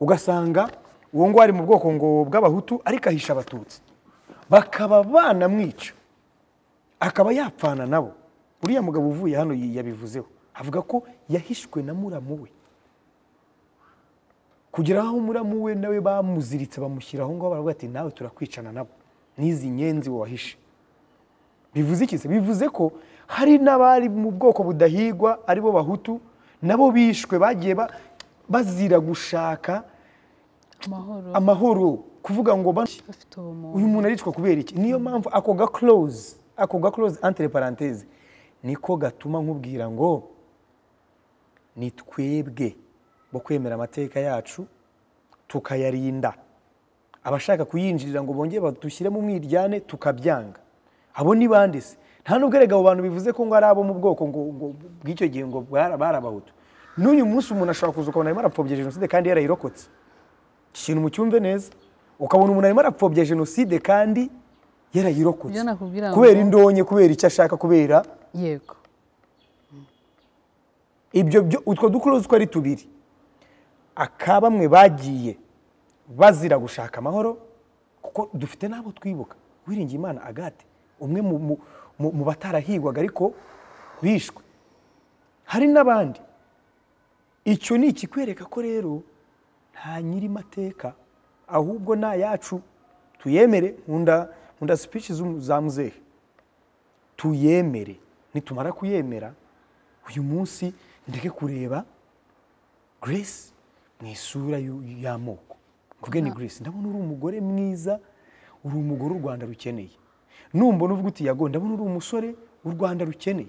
Ugasanga uwo ngo ari mu bwoko ngo bw'abahutu ariko ahisha abatutsi. Bakaba banamwica. Akaba yapfana nabo. Uriya mugabo uvuye hano yabivuzeho. Avuga ko yahishwe na muramu we. Kugera aho muramu we nawe bamuziritse bamushyira aho ngaho baravuga ati nawe turakwicana nabo. N'izi nyenzi wahishe. Bivuze iki se? Bivuze ko hari n'abari mu bwoko budahigwa ari bo bahutu nabo bishwe bagiye ba- bazira gushaka amahoro. amahoro. Kuvuga ngo uyu muntu aricwa kubera iki? Niyo mpamvu ako ga close ako ga close entre parenthese niko gatuma nkubwira ngo ni twebwe. Bo kwemera amateka yacu tukayarinda. Abashaka kuyinjirira ngo bongere badushyire mu mwiryane tukabyanga. Abo ni bande se? Nta nubwo erega abo bantu bivuze ko ngo ari abo mu bwoko ngo ngo bw'icyo gihe ngo bari abahutu n'uyu munsi umuntu ashobora kuza ukabona arimo arapfobya jenoside kandi yarayirokotse. Iki kintu mucyumve neza. Ukabona umuntu arimo arapfobya jenoside kandi yarayirokotse. Kubera indonke kubera icyo ashaka kubera yego. Ibyo byo utwo dukuruzi uko ari tubiri. Aka bamwe bagiye bazira gushaka amahoro kuko dufite n'abo twibuka. Wiringiye imana agate umwe mu- batarahigwaga ariko bishwe. Hari n'abandi. Icyo ni ikikwereka ko rero nta nyiri mateka ahubwo ni ayacu tuyemere nkunda z'umu- za muzehe. Tuyemere. Nitumara kuyemera uyu munsi ndeke kureba grace mu isura y'amoko. Mvuge ni grace ndabona uri umugore mwiza uri umugore u rwanda rukeneye. Numbona uvuga uti yago ndabona uri umusore u rwanda rukeneye.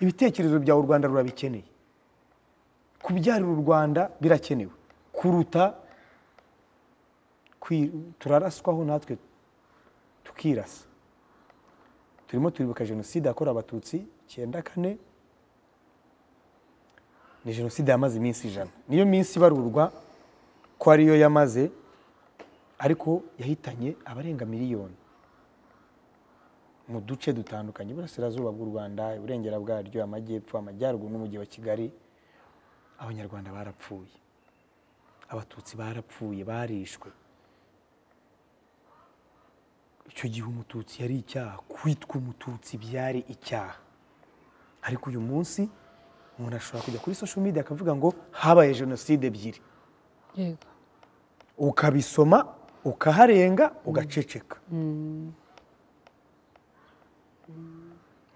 Ibitekerezo byawe u rwanda rurabikeneye. Kubyarira u rwanda birakenewe. Kuruta turaraswaho natwe tukirasa. Turimo turibuka jenoside yakorewe abatutsi icyenda kane ni jenoside yamaze iminsi ijana. Niyo minsi ibarurwa ko ariyo yamaze ariko yahitanye abarenga miliyoni. Mu duce dutandukanye iburasirazuba bw'u rwanda iburengera bwaryo amajyepfo amajyaruguru n'umujyi wa kigali abanyarwanda barapfuye. Abatutsi barapfuye barishwe. Icyo gihe umututsi yari icyaha kwitwa umututsi byari icyaha. Ariko uyu munsi umuntu ashobora kujya kuri social media akavuga ngo habaye jenoside ebyiri. Yego. Ukabisoma ukaharenga ugaceceka.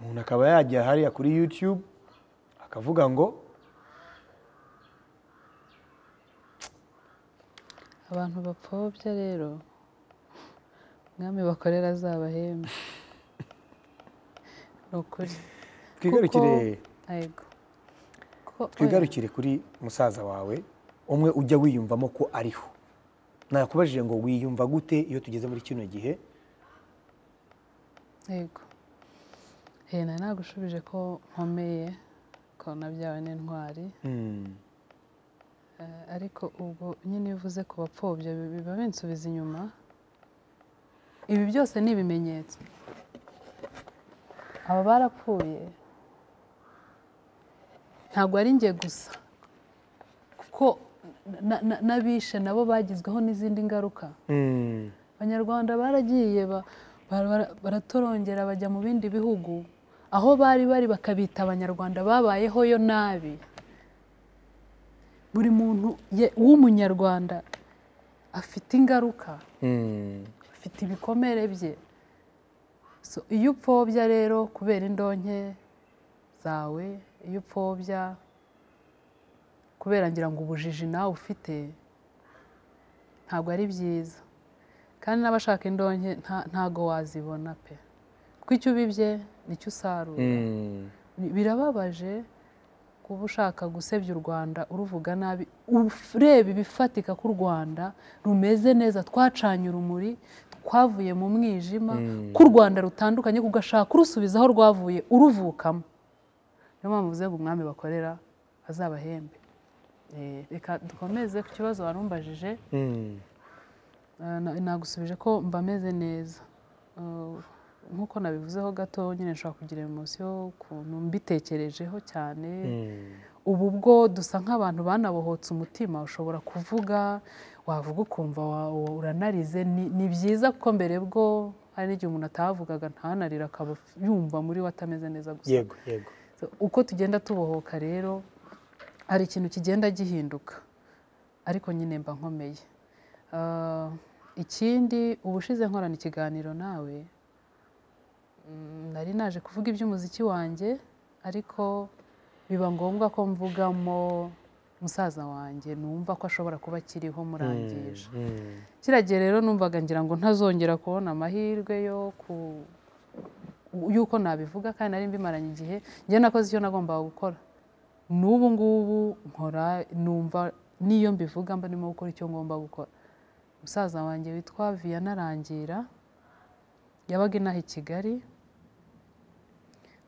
Umuntu akaba yajya hariya kuri youtube akavuga ngo abantu bapfobya rero mwami bakorera azabahembe *laughs* ni ukuri. Twigarukire. Yego twigarukire kuri musaza wawe umwe ujya wiyumvamo ko ariho. Nakubajije ngo wiyumva gute iyo tugeze muri kino gihe? Yego. Hena nagushubije ko nkomeye ko nabyawe n'intwari. Hmm. Eh, ariko ubwo nyine iyo uvuze ku bapfobya bi- biba binsubiza inyuma. Ibi byose ni ibimenyetso. Aba barapfuye ntabwo ari njye gusa. Kuko na- na- n'abishe nabo bagizweho n'izindi ngaruka. Hmm. abanyarwanda baragiye ba- bara- bara- baratorongera bajya mu bindi bihugu. Aho bari bari bakabita abanyarwanda babayeho yo nabi. Buri muntu w'umunyarwanda afite ingaruka. Mm. afite ibikomere bye. So, iyo upfobya rero kubera indonke zawe iyo upfobya kubera ngira ngo ubujiji nawe ufite ntabwo ari byiza kandi n'abashaka indonke nta- ntago wazibona pe kuko icyo ubibye ni cyo usarura Mm. Bi- birababaje kuba ushaka gusebya u rwanda uruvuga nabi ureba ibifatika ko u rwanda rumeze neza twacanye urumuri twavuye mu mwijima Mm. ko u rwanda rutandukanye ugashaka urusubiza aho rwavuye uruvukamo niyo mpamvu uvuze ngo umwami bakorera azabahembe Eh, reka dukomeze ku kibazo warumbajije Mm. Eh, na- nagusubije ko mba meze neza. Eh, nk'uko nabivuzeho gato nyine nshobora kugira emosiyo ukuntu mbitekerejeho cyane. Mm. ubu bwo dusa nk'abantu banabohotse umutima ushobora kuvuga wavuga ukumva uranarize. Ni byiza kuko mbere bwo hari n'igihe umuntu atavugaga ntanarire akaba yumva muri we atameze neza gusa. Yego yego. Uko tugenda tubohoka rero hari ikintu kigenda gihinduka ariko nyine mba nkomeye Ah, ikindi ubushize nkorana ikiganiro nawe mm, nari naje kuvuga iby'umuziki wanjye ariko biba ngombwa ko mvugamo musaza wanjye numva ko ashobora kuba akiriho murangije Mm. kiriya gihe rero numvaga ngira ngo ntazongera kubona amahirwe yo ku y'uko nabivuga kandi nari mbimaranye igihe njye nakoze icyo nagombaga gukora. N'ubu ngubu nkora numva n'iyo mbivuga mba ndimo gukora icyo ngomba gukora. Musaza wanjye witwa Vianney Rangira yabaga inaha i Kigali.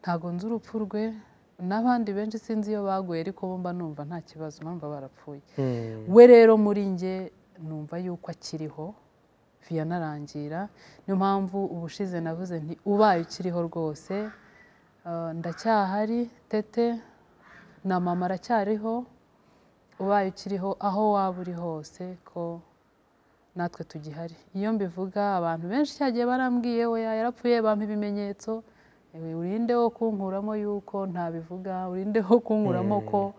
Ntago nzi urupfu rwe n'abandi benshi sinzi iyo baguye ariko bo mba numva nta kibazo numva barapfuye. Mm. we rero muri njye numva yuko akiriho. Vianney niyo mpamvu ubushize navuze nti ubaye ukiriho rwose. Eh, ndacyahari tete na mama aracyariho. Ubaye ukiriho aho waba uri hose ko natwe tugihari. Iyo mbivuga abantu benshi cyagiye barambwiye we yarapfuye bampa ibimenyetso. Urinde wo kunkuramo yuko ntabivuga urinde wo kunkuramo ko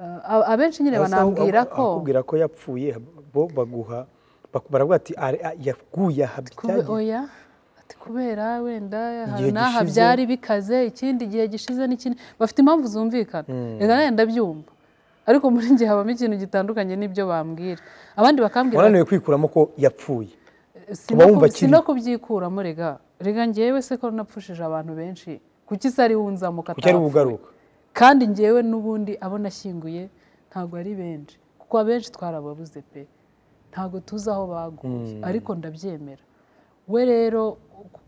eh, abenshi nyine banambwira ko akubwira ko yapfuye bo baguha baravuga ati "Ari- a- yaguye aha Kube, byagiye." oya? Ati kubera wenda n'aha byari bikaze ikindi gihe gishize n'ikindi. Bafite impamvu zumvikana. Mm. reka nanjye ndabyumva. Ariko muri njye habamo ikintu gitandukanye n'ibyo bambwira. Abandi bakambwira wananiwe kwikuramo ko yapfuye. Uba no kubyikuramo rega. Rega njyewe se ko napfushije abantu benshi. Kuki se ari katapfuye bugaruka kandi njyewe n'ubundi abo nashyinguye ntabwo ari benshi. Kuko abenshi twarababuze pe. Ntabwo tuzi aho baguye Mm. ariko ndabyemera. We rero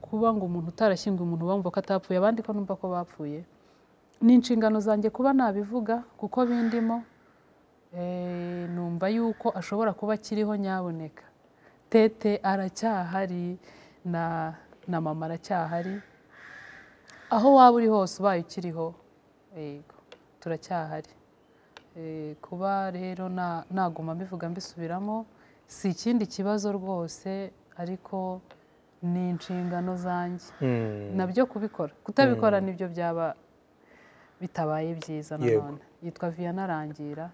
kuba ngo umuntu utarashyinguye umuntu bumva ko atapfuye abandi ko numva ko bapfuye ni inshingano zanjye kuba nabivuga kuko bindimo Eh, numva yuko ashobora kuba akiriho nyaboneka. Tete aracyahari na na mama aracyahari. Aho waba uri hose ubaye ukiriho yego turacyahari. Eh, kuba rero na- naguma mbivuga mbisubiramo si ikindi kibazo rwose ariko ni inshingano zanjye. Mm. na byo kubikora. Kutabikora ni byo byaba bitabaye byiza nanone yitwa Vianney Rangira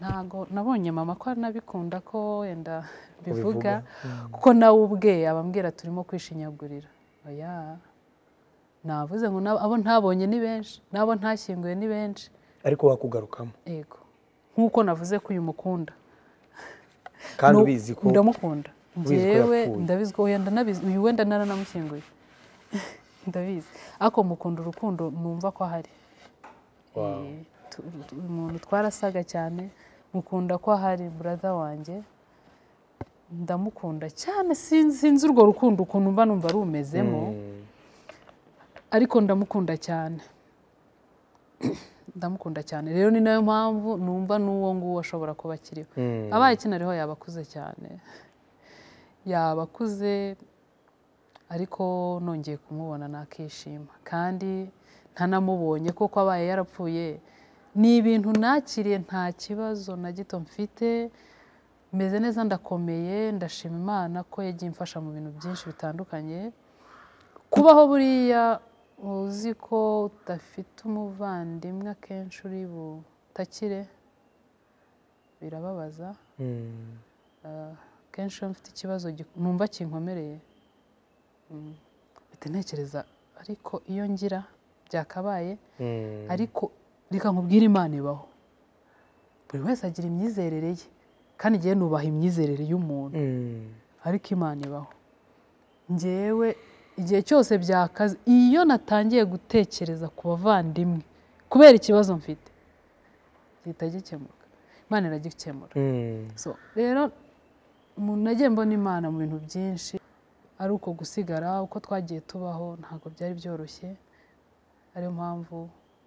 ntago nabonye mama ko anabikunda ko wenda bivuga kuko nawe ubwe abambwira turimo kwishinyagurira. Navuze ngo abo ntabonye ni benshi n'abo ntashyinguye ni benshi. Ariko wakugarukamo. Yego nk'uko navuze ko uyu mukunda. Kandi ubizi ko ndamukunda. yapfuye. ndabizi ko wenda ndanabizi. Uyu wenda naranamushyinguye *laughs* ndabizi. Ariko mukunda urukundo numva ko ahari. Wow. Eh, tu- tu- umuntu twarasaga cyane mukunda ko ahari brother wanjye. Ndamukunda cyane. Sinzi urwo rukundo ukuntu mba numva rumezemo. Mm. ariko ndamukunda cyane. *clears throat* ndamukunda cyane. Rero ni na yo mpamvu numva n'uwo nguwo ashobora kuba akiriho. Mm. abaye akinariho yaba akuze cyane. Yaba akuze ariko nongeye kumubona nakishima. Kandi ntanamubonye kuko abaye yarapfuye. Ni ibintu nakiriye nta kibazo na gito mfite. Meze neza ndakomeye ndashima imana ko yagiye imfasha mu bintu byinshi bitandukanye. Kubaho buriya uzi ko udafite umuvandimwe akenshi uri butakire? Birababaza. Mm. Ah, kenshi iyo mfite ikibazo numva kinkomereye. Mpita ntekereza ariko iyo ngira byakabaye. Mm. ariko reka nkubwire imana ibaho. Buri wese agira imyizerere ye kandi ngewe nubaha imyizerere y'umuntu. Ariko imana ibaho. Ngewe igihe cyose byakaze iyo natangiye gutekereza ku bavandimwe kubera ikibazo mfite gihita gikemuka. Imana iragikemura. Mm. so rero umuntu nagiye mbona imana mu bintu byinshi ari uko gusigara uko twagiye tubaho ntabwo byari byoroshye ariyo mpamvu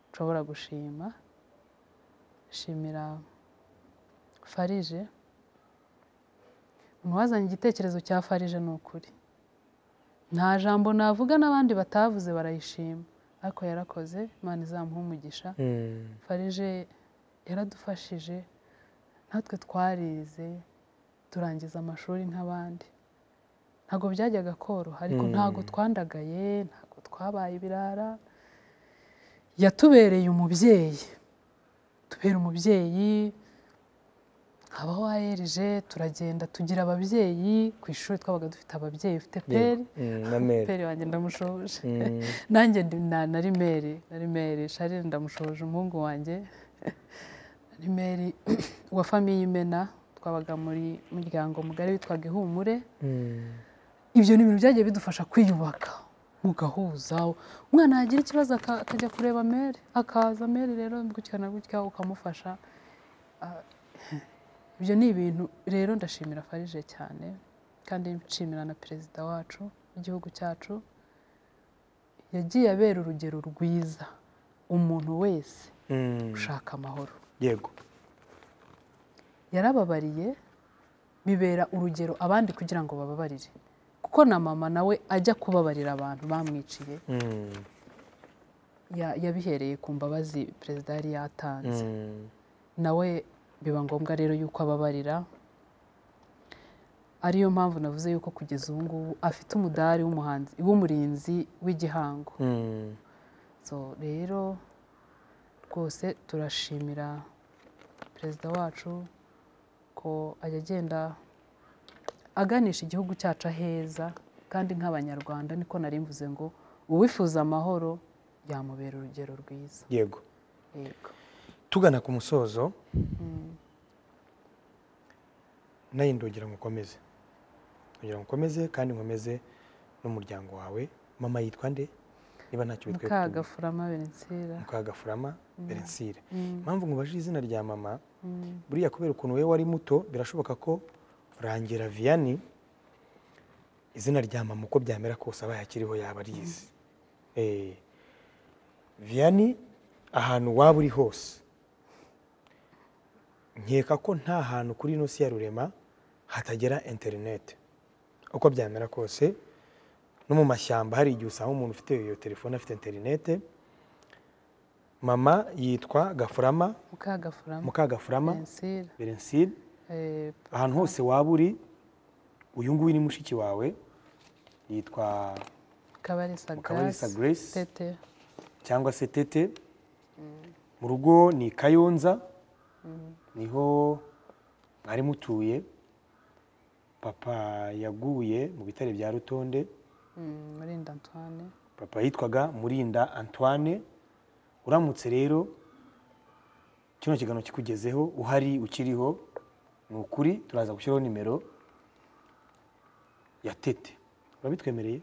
nshobora gushima shimira farije. Umuntu wazanye igitekerezo cya farije ni ukuri. Nta jambo navuga n'abandi batavuze barayishima. Ariko yarakoze imana izamuha umugisha. Mm. farije yaradufashije natwe twarize turangiza amashuri nk'abandi. Ntabwo byajyaga koroha ariko Mm. ntabwo twandagaye ntabwo twabaye ibirara. Yatubereye umubyeyi. Tubera umubyeyi habaho aherije turagenda tugira ababyeyi ku ishuri twabaga dufite ababyeyi ufite peri? Mm, na meri peri wanjye ndamushoboje Mm. *laughs* nanjye na- nari meri nari meri sharire ndamushoboje umuhungu wanjye. *laughs* Nari meri *clears throat* wa famiye imena twabaga muri muryango mugari witwaga ihumure. Mm. ibyo ni ibintu byagiye bidufasha kwiyubaka mugahuza umwana yagira ikibazo aka- akajya kureba meri akaza meri rero gutya na gutya ukamufasha. Ah, ibyo ni ibintu rero ndashimira farije cyane kandi nshimira na perezida wacu w'igihugu cyacu yagiye abera urugero rwiza umuntu wese Mm. ushaka amahoro yego yarababariye bibera urugero abandi kugira ngo bababarire kuko na mama nawe ajya kubabarira abantu bamwiciye Mm. ya- yabihereye ku mbabazi perezida yari yatanze Mm. nawe biba ngombwa rero yuko ababarira. Ariyo mpamvu navuze yuko kugeza ubu ngubu afite umudari w'umuhanzi w'umurinzi w'igihango. Mm. so rero rwose turashimira perezida wacu ko ajya agenda aganisha igihugu cyacu aheza kandi nk'abanyarwanda niko nari mvuze ngo uwifuza amahoro yamubera urugero rwiza. Yego. Yego. Tugana ku musozo na yo ndongera ngukomeze. Ndongera ngukomeze kandi nkomeze n'umuryango wawe. Mama yitwa nde? Niba ntacyo kutubu- mukagafurama benensira mukagafurama berensire Mm. impamvu nkubajije izina rya mama Mm. buriya kubera ukuntu wowe wari muto birashoboka ko rangira viyani izina rya mama uko byamera kose aba yakiriho yaba arizi. Eh, viyani ahantu waba uri hose. Nkeka ko nta hantu kuri ino si ya rurema hatagera interineti uko byamera kose no mu mashyamba hari igihe usanga umuntu ufite iyo telefone afite interineti mama yitwa gafurama. Mukagafurama berenside Eh, ahantu hose waba uri uyu nguyu ni mushiki wawe yitwa kabarisa Mukabalisa grace cyangwa se tete. Mu rugo ni kayonza. Ni ho mwari mutuye papa yaguye mu bitare bya rutonde. Mm, murinda antoine. Papa yitwaga murinda antoine. Uramutse rero kino kiganiro kikugezeho uhari ukiriho ni ukuri turaza gushyiraho nimero ya tete. Urabitwemereye?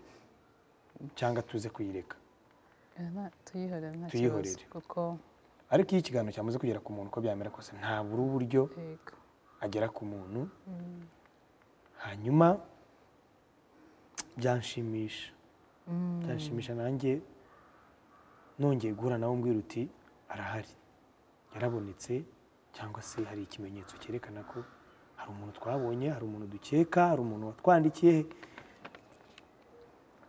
Cyangwa tuze kuyireka? Eh, tuyihorere. kuko ariko iyo ikiganiro cyamaze kugera ku muntu uko byamera kose ntabura uburyo agera ku muntu. Hanyuma byanshimisha. Byanshimisha nanjye nongeye guhura nawe umbwira uti arahari. Yarabonetse cyangwa se hari ikimenyetso cyerekana ko hari umuntu twabonye hari umuntu dukeka hari umuntu watwandikiye.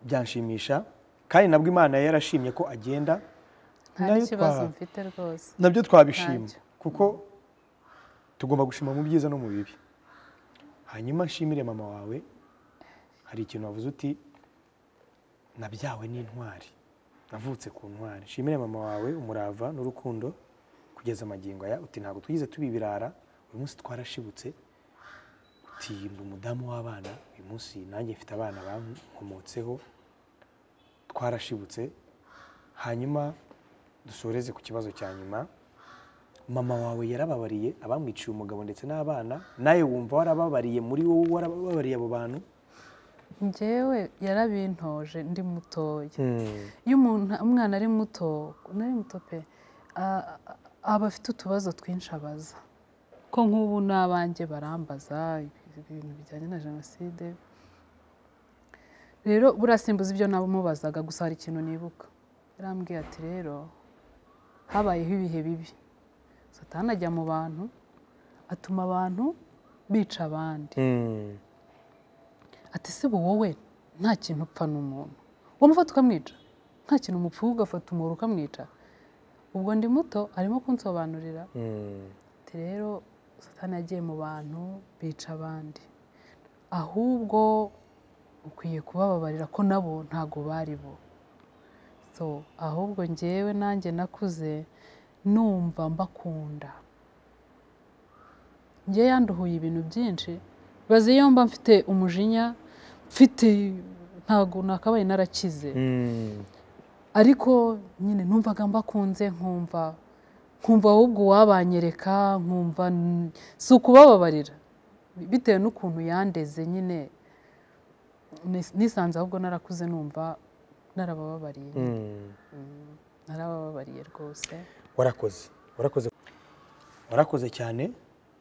Byanshimisha. Kandi nabwo imana yarashimye ko agenda na byo twabishima. Kuko tugomba gushima mu byiza no mu bibi. Hanyuma nshimire mama wawe hari ikintu wavuze uti nabyawe n'intwari. Navutse ku ntwari. Nshimire mama wawe umurava n'urukundo kugeza amagingo aya uti ntabwo twize tuba ibirara uyu munsi twarashibutse uti ndi umudamu w'abana uyu munsi nanjye mfite abana bankomotseho twarashibutse. Hanyuma dusoreze ku kibazo cya nyuma mama wawe yarababariye abamwiciye umugabo ndetse n'abana nawe wumva warababariye muri wowe warababariye abo bantu? Njyewe yarabintoje ndi mutoya. Iyo umuntu umwana ari muto nari muto pe aba afite utubazo twinshi abaza. Ko nk'ubu n'abanjye barambaza ibintu bijyanye na jenoside. Rero burasimbuza ibyo namubazaga gusa hari ikintu nibuka. Yarambwiye ati rero habayeho ibihe bibi? Satani ajya mu bantu atuma abantu bica abandi. Ati se wowe nta kintu upfa n'umuntu. Wamufata ukamwica nta kintu umupfu ugafata umuntu ukamwica. Ubwo ndi muto arimo kunsobanurira. Ati rero satani yagiye mu bantu bica abandi. Ahubwo ukwiye kubababarira ko nabo ntago bari bo. Ahubwo ngewe nanjye nakuze numva mbakunda. Ngewe yanduhuye ibintu byinshi. Bazi iyo mba mfite umujinya mfite ntabwo nakabaye narakize. Ariko nyine numvaga mbakunze nkumva nkumva ahubwo uwabanyereka nkumva si ukubababarira. Bitewe n'ukuntu yandeze nyine nis- nisanze ahubwo narakuze numva narabababariye. Narabababariye rwose. Warakoze. Warakoze. Warakoze cyane.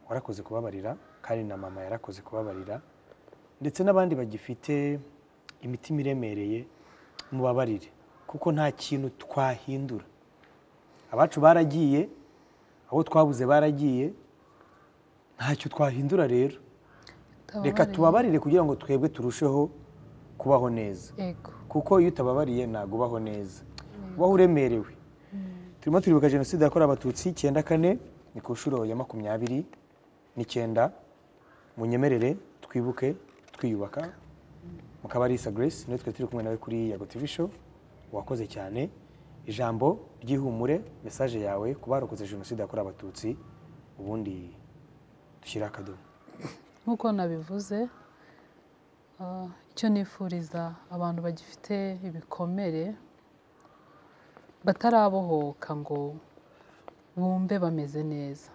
Warakoze kubabarira. Kandi na mama yarakoze kubabarira. Ndetse n'abandi bagifite imitima iremereye mubabarire. Kuko nta kintu twahindura. Abacu baragiye abo twabuze baragiye ntacyo twahindura rero. Reka tubabarire. kugira ngo twebwe turusheho kubaho neza. Kuko iyo utababariye ntabwo ubaho neza. Ubaho uremerewe. Turimo turibuka jenoside yakorewe abatutsi icyenda kane ni ku nshuro ya makumyabiri n'icyenda. Munyemerere twibuke twiyubaka. Mukabarisa grace ni we twari turi kumwe nawe kuri yago tv show. Wakoze cyane. Ijambo ry'ihumure mesaje yawe ku barokotse jenoside yakorewe abatutsi. Ubundi dushyire akadomo. Nk'uko nabivuze ah, icyo nifuriza abantu bagifite ibikomere batarabohoka ngo bumve bameze neza.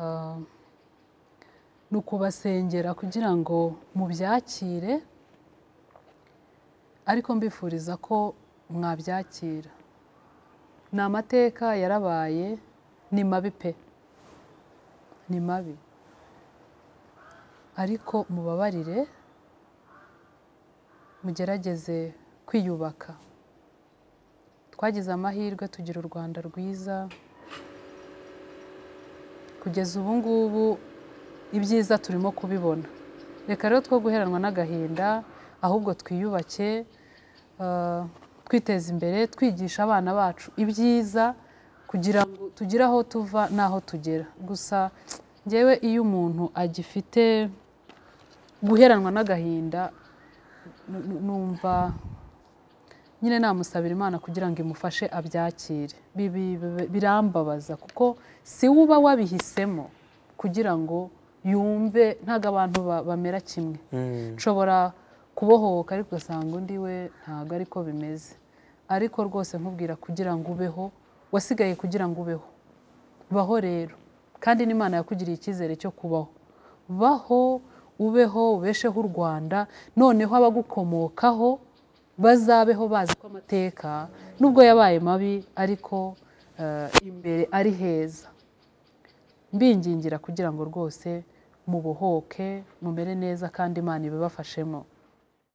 Ah, ni ukubasengera kugira ngo mubyakire ariko mbifuriza ko mwabyakira. Ni amateka yarabaye ni mabi pe. Ni mabi. Ariko mubabarire mugerageze kwiyubaka. Twagize amahirwe tugira u rwanda rwiza. Kugeza ubu ngubu ibyiza turimo kubibona. Reka rero two guheranwa n'agahinda ahubwo twiyubake ah, twiteza imbere twigisha abana bacu ibyiza kugira ngo tugire aho tuva n'aho tugera. Gusa ngewe iyo umuntu agifite guheranwa n'agahinda numva nyine namusabira imana kugira ngo imufashe abyakire. Birambabaza kuko si we uba wabihisemo kugira ngo yumve ntabwo abantu ba- bamera kimwe. Nshobora kubohoka ariko ugasanga undi we ntabwo ariko bimeze. Ariko rwose nkubwira kugira ngo ubeho wasigaye kugira ngo ubeho. Baho rero. Kandi n'imana yakugiriye icyizere cyo kubaho. Baho ubeho ubesheho u rwanda noneho abagukomokaho bazabeho bazi ko amateka nubwo yabaye mabi ariko eh, imbere ari heza. Mbingingira kugira ngo rwose mubohoke mumere neza kandi imana ibibafashemo.